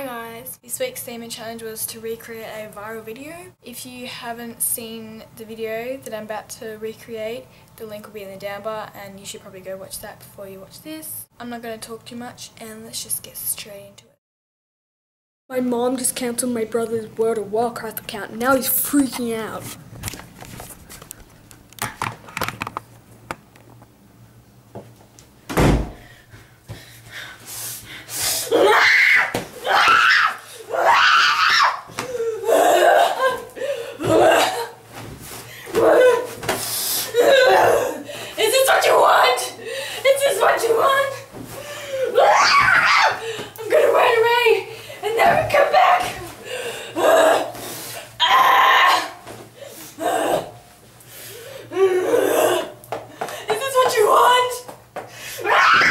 Hi guys! This week's theme and challenge was to recreate a viral video. If you haven't seen the video that I'm about to recreate, the link will be in the down bar and you should probably go watch that before you watch this. I'm not going to talk too much and let's just get straight into it. My mom just cancelled my brother's World of Warcraft account and now he's freaking out. what you want? I'm gonna run away and never come back. Is this what you want?